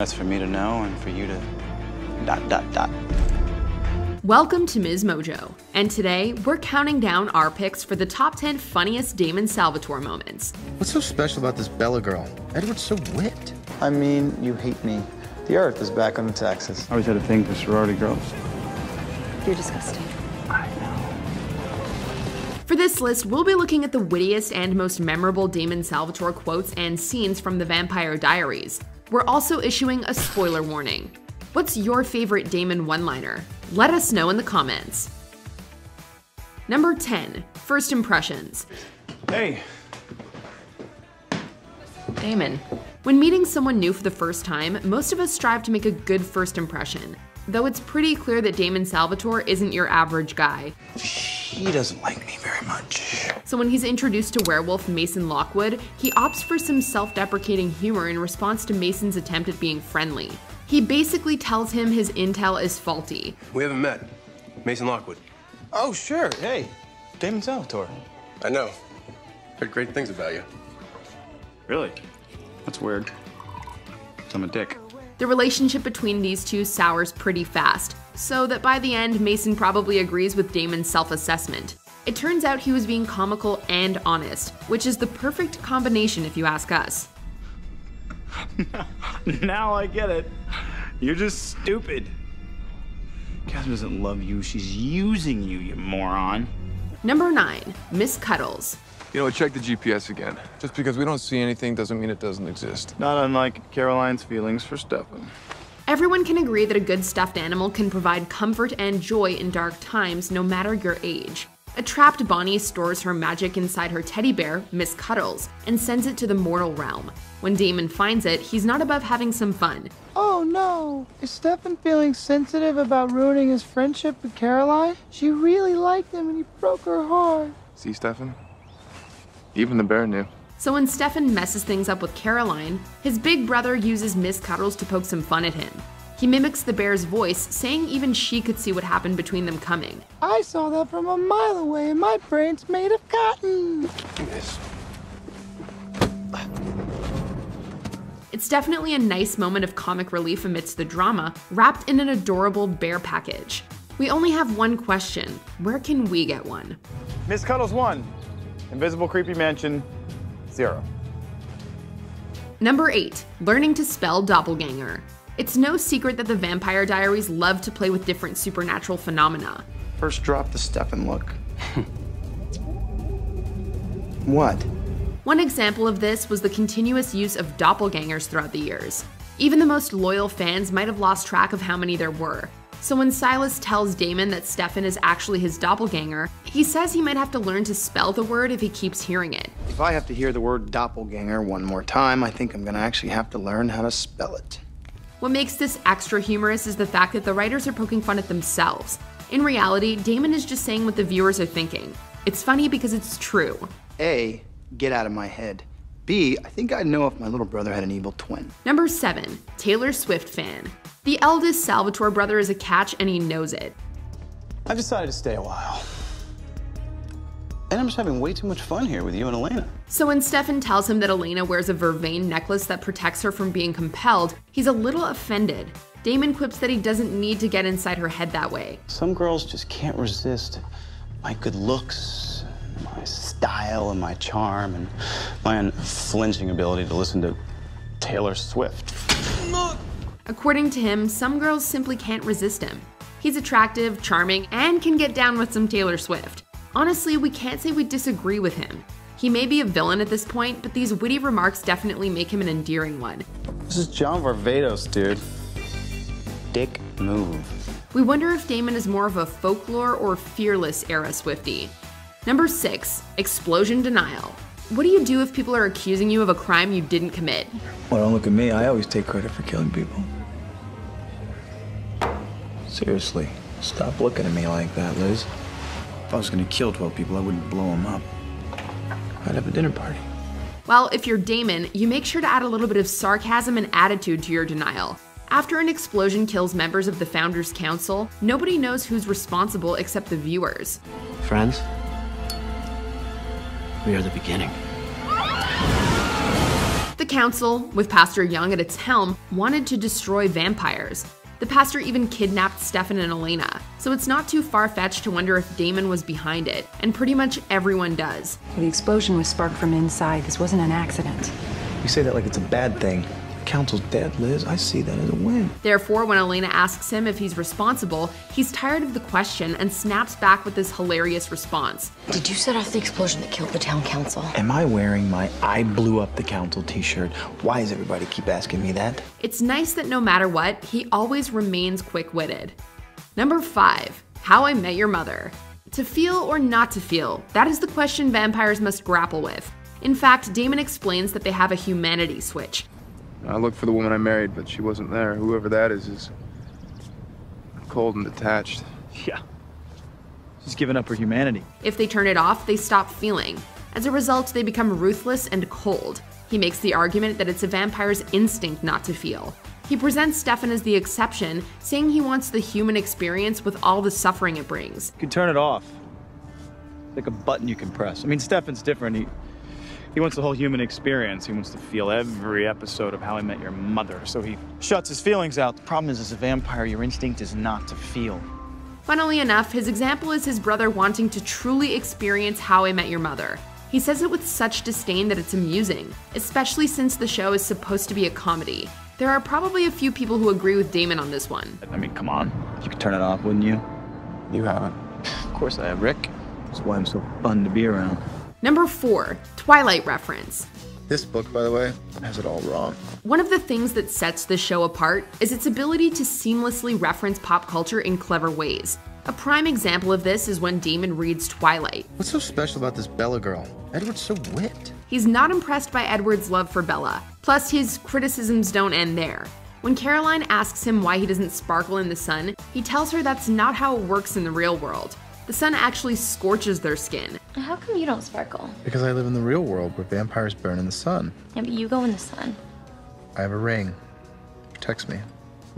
That's for me to know and for you to dot dot dot. Welcome to Ms. Mojo, and today we're counting down our picks for the top 10 funniest Damon Salvatore moments. What's so special about this Bella girl? Edward's so wit. I mean, you hate me. The Earth is back on its axis. I always had a thing for sorority girls. You're disgusting. I know. For this list, we'll be looking at the wittiest and most memorable Damon Salvatore quotes and scenes from the Vampire Diaries. We're also issuing a spoiler warning. What's your favorite Damon one liner? Let us know in the comments. Number 10 First Impressions. Hey, Damon. When meeting someone new for the first time, most of us strive to make a good first impression. Though it's pretty clear that Damon Salvatore isn't your average guy. She doesn't like me very much. So when he's introduced to werewolf Mason Lockwood, he opts for some self deprecating humor in response to Mason's attempt at being friendly. He basically tells him his intel is faulty. We haven't met. Mason Lockwood. Oh, sure. Hey, Damon Salvatore. I know. Heard great things about you. really? That's weird. I'm a dick. The relationship between these two sours pretty fast, so that by the end, Mason probably agrees with Damon's self assessment. It turns out he was being comical and honest, which is the perfect combination if you ask us. now I get it. You're just stupid. Katherine doesn't love you. She's using you, you moron. Number 9. Miss Cuddles. You know, check the GPS again. Just because we don't see anything doesn't mean it doesn't exist. Not unlike Caroline's feelings for Stefan. Everyone can agree that a good stuffed animal can provide comfort and joy in dark times, no matter your age. A trapped Bonnie stores her magic inside her teddy bear, Miss Cuddles, and sends it to the mortal realm. When Damon finds it, he's not above having some fun. Oh no! Is Stefan feeling sensitive about ruining his friendship with Caroline? She really liked him and he broke her heart. See, Stefan? Even the bear knew. So when Stefan messes things up with Caroline, his big brother uses Miss Cuddles to poke some fun at him. He mimics the bear's voice, saying even she could see what happened between them coming. I saw that from a mile away and my brain's made of cotton. Miss. It's definitely a nice moment of comic relief amidst the drama, wrapped in an adorable bear package. We only have one question where can we get one? Miss Cuddles one. Invisible creepy mansion zero. Number 8 Learning to spell doppelganger. It's no secret that the Vampire Diaries love to play with different supernatural phenomena. First drop the step and look. what? One example of this was the continuous use of doppelgangers throughout the years. Even the most loyal fans might have lost track of how many there were. So when Silas tells Damon that Stefan is actually his doppelganger, he says he might have to learn to spell the word if he keeps hearing it. If I have to hear the word doppelganger one more time, I think I'm gonna actually have to learn how to spell it. What makes this extra humorous is the fact that the writers are poking fun at themselves. In reality, Damon is just saying what the viewers are thinking. It's funny because it's true. A, get out of my head. B, I think I'd know if my little brother had an evil twin. Number 7. Taylor Swift fan. The eldest Salvatore brother is a catch and he knows it. I've decided to stay a while. And I'm just having way too much fun here with you and Elena. So when Stefan tells him that Elena wears a vervain necklace that protects her from being compelled, he's a little offended. Damon quips that he doesn't need to get inside her head that way. Some girls just can't resist my good looks, my style, and my charm, and my unflinching ability to listen to Taylor Swift. According to him, some girls simply can't resist him. He's attractive, charming, and can get down with some Taylor Swift. Honestly, we can't say we disagree with him. He may be a villain at this point, but these witty remarks definitely make him an endearing one. This is John Varvatos, dude. Dick move. We wonder if Damon is more of a folklore or fearless era Swiftie. Number 6. Explosion Denial. What do you do if people are accusing you of a crime you didn't commit? Well, don't look at me. I always take credit for killing people. Seriously, stop looking at me like that, Liz. If I was gonna kill 12 people, I wouldn't blow them up. I'd have a dinner party. Well, if you're Damon, you make sure to add a little bit of sarcasm and attitude to your denial. After an explosion kills members of the Founders Council, nobody knows who's responsible except the viewers. Friends, we are the beginning. The council, with Pastor Young at its helm, wanted to destroy vampires. The pastor even kidnapped Stefan and Elena, so it's not too far fetched to wonder if Damon was behind it, and pretty much everyone does. The explosion was sparked from inside. This wasn't an accident. You say that like it's a bad thing. Council's dead, Liz. I see that as a win. Therefore, when Elena asks him if he's responsible, he's tired of the question and snaps back with this hilarious response. Did you set off the explosion that killed the town council? Am I wearing my I blew up the council t-shirt? Why does everybody keep asking me that? It's nice that no matter what, he always remains quick witted. Number 5. How I Met Your Mother. To feel or not to feel, that is the question vampires must grapple with. In fact, Damon explains that they have a humanity switch. I looked for the woman I married, but she wasn't there. Whoever that is is cold and detached. Yeah. She's given up her humanity. If they turn it off, they stop feeling. As a result, they become ruthless and cold. He makes the argument that it's a vampire's instinct not to feel. He presents Stefan as the exception, saying he wants the human experience with all the suffering it brings. You can turn it off. Like a button you can press. I mean, Stefan's different. He he wants the whole human experience. He wants to feel every episode of How I Met Your Mother. So he shuts his feelings out. The problem is, as a vampire, your instinct is not to feel. Funnily enough, his example is his brother wanting to truly experience How I Met Your Mother. He says it with such disdain that it's amusing, especially since the show is supposed to be a comedy. There are probably a few people who agree with Damon on this one. I mean, come on. You could turn it off, wouldn't you? You haven't. Of course I have, Rick. That's why I'm so fun to be around. Number 4. Twilight reference. This book, by the way, has it all wrong. One of the things that sets the show apart is its ability to seamlessly reference pop culture in clever ways. A prime example of this is when Damon reads Twilight. What's so special about this Bella girl? Edward's so whipped. He's not impressed by Edward's love for Bella, plus, his criticisms don't end there. When Caroline asks him why he doesn't sparkle in the sun, he tells her that's not how it works in the real world. The sun actually scorches their skin. How come you don't sparkle? Because I live in the real world where vampires burn in the sun. Yeah, but you go in the sun. I have a ring. Text me.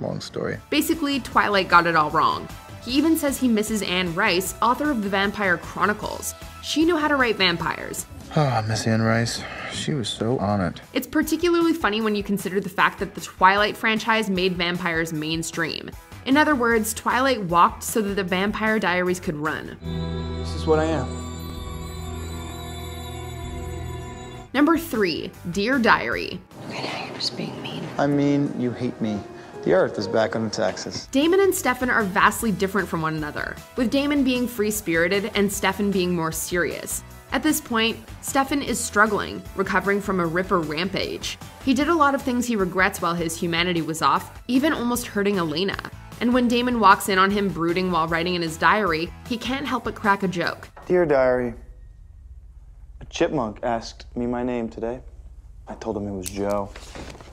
Long story. Basically, Twilight got it all wrong. He even says he misses Anne Rice, author of the Vampire Chronicles. She knew how to write vampires. Ah, Miss Anne Rice. She was so on it. It's particularly funny when you consider the fact that the Twilight franchise made vampires mainstream. In other words, Twilight walked so that the Vampire Diaries could run. This is what I am. Number 3. Dear Diary. Okay, now you're just being mean. I mean, you hate me. The Earth is back on its axis. Damon and Stefan are vastly different from one another, with Damon being free spirited and Stefan being more serious. At this point, Stefan is struggling, recovering from a Ripper rampage. He did a lot of things he regrets while his humanity was off, even almost hurting Elena. And when Damon walks in on him brooding while writing in his diary, he can't help but crack a joke. Dear diary, a chipmunk asked me my name today. I told him it was Joe.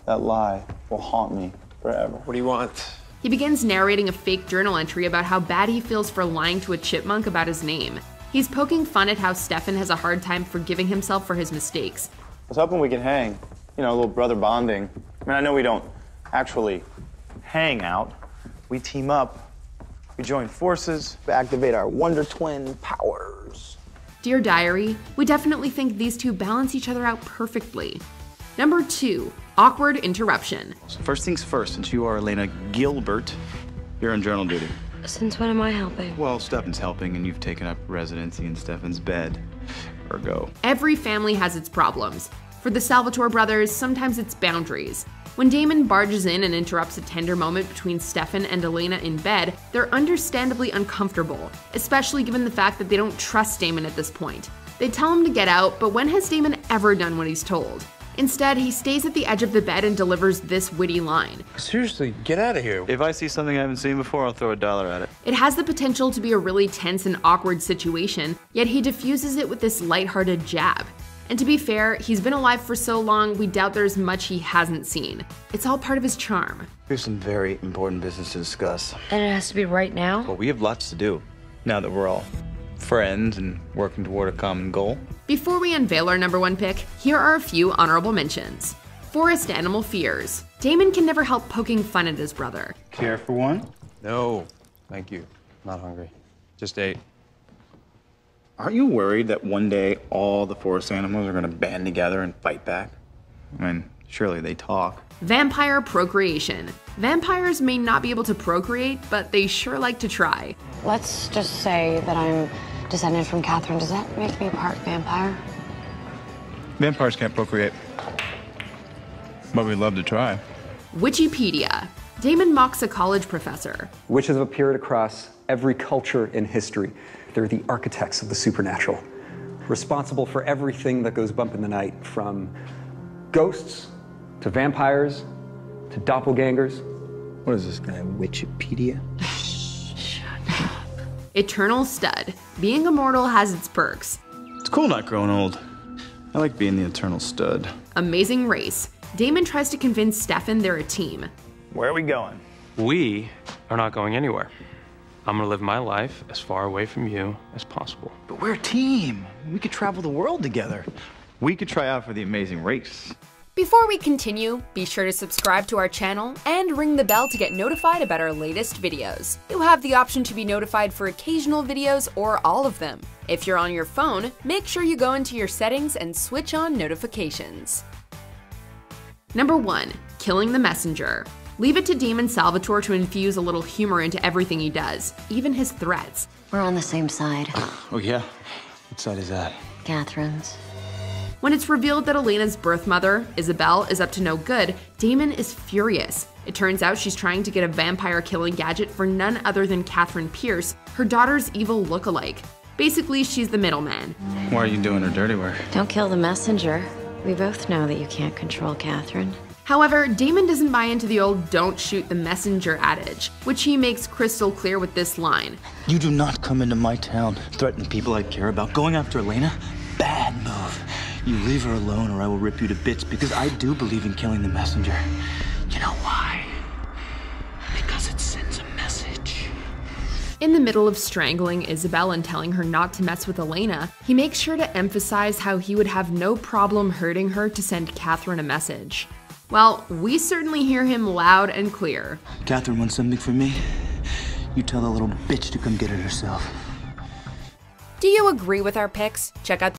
That lie will haunt me forever. What do you want? He begins narrating a fake journal entry about how bad he feels for lying to a chipmunk about his name. He's poking fun at how Stefan has a hard time forgiving himself for his mistakes. I was hoping we could hang. You know, a little brother bonding. I mean, I know we don't actually hang out. We team up. We join forces. We activate our Wonder Twin powers. Dear Diary, we definitely think these two balance each other out perfectly. Number 2. Awkward interruption. So first things first, since you are Elena Gilbert, you're on journal duty. Since when am I helping? Well, Stefan's helping, and you've taken up residency in Stefan's bed. Ergo. Every family has its problems. For the Salvatore brothers, sometimes it's boundaries. When Damon barges in and interrupts a tender moment between Stefan and Elena in bed, they're understandably uncomfortable, especially given the fact that they don't trust Damon at this point. They tell him to get out, but when has Damon ever done what he's told? Instead, he stays at the edge of the bed and delivers this witty line. Seriously, get out of here. If I see something I haven't seen before, I'll throw a dollar at it. It has the potential to be a really tense and awkward situation, yet he diffuses it with this lighthearted jab. And to be fair, he's been alive for so long, we doubt there's much he hasn't seen. It's all part of his charm. We have some very important business to discuss. And it has to be right now? Well, we have lots to do now that we're all friends and working toward a common goal. Before we unveil our number one pick, here are a few honorable mentions. Forest Animal Fears. Damon can never help poking fun at his brother. Care for one? No, thank you. Not hungry. Just ate. Aren't you worried that one day all the forest animals are going to band together and fight back? I mean, Surely they talk. Vampire procreation. Vampires may not be able to procreate, but they sure like to try. Let's just say that I'm descended from Katherine. Does that make me part vampire? Vampires can't procreate. But we'd love to try. Wikipedia. Damon mocks a college professor. Witches have appeared across every culture in history. They're the architects of the supernatural, responsible for everything that goes bump in the night, from ghosts to vampires to doppelgangers. What is this guy, Wikipedia? Shut up. Eternal stud. Being immortal has its perks. It's cool not growing old. I like being the eternal stud. Amazing race. Damon tries to convince Stefan they're a team. Where are we going? We are not going anywhere. I'm gonna live my life as far away from you as possible. But we're a team. We could travel the world together. We could try out for the amazing race. Before we continue, be sure to subscribe to our channel and ring the bell to get notified about our latest videos. You have the option to be notified for occasional videos or all of them. If you're on your phone, make sure you go into your settings and switch on notifications. Number 1. Killing the Messenger. Leave it to Damon Salvatore to infuse a little humor into everything he does, even his threats. We're on the same side. Oh, yeah? What side is that? Katherine's. When it's revealed that Elena's birth mother, Isobel, is up to no good, Damon is furious. It turns out she's trying to get a vampire killing gadget for none other than Katherine Pierce, her daughter's evil look-alike. Basically, she's the middleman. Why are you doing her dirty work? Don't kill the messenger. We both know that you can't control Katherine. However, Damon doesn't buy into the old don't shoot the messenger adage, which he makes crystal clear with this line. You do not come into my town, threaten people I care about. Going after Elena? Bad move. You leave her alone or I will rip you to bits because I do believe in killing the messenger. You know why? Because it sends a message. In the middle of strangling Isobel and telling her not to mess with Elena, he makes sure to emphasize how he would have no problem hurting her to send Katherine a message. Well, we certainly hear him loud and clear. Katherine wants something from me. You tell the little bitch to come get it herself. Do you agree with our picks? Check out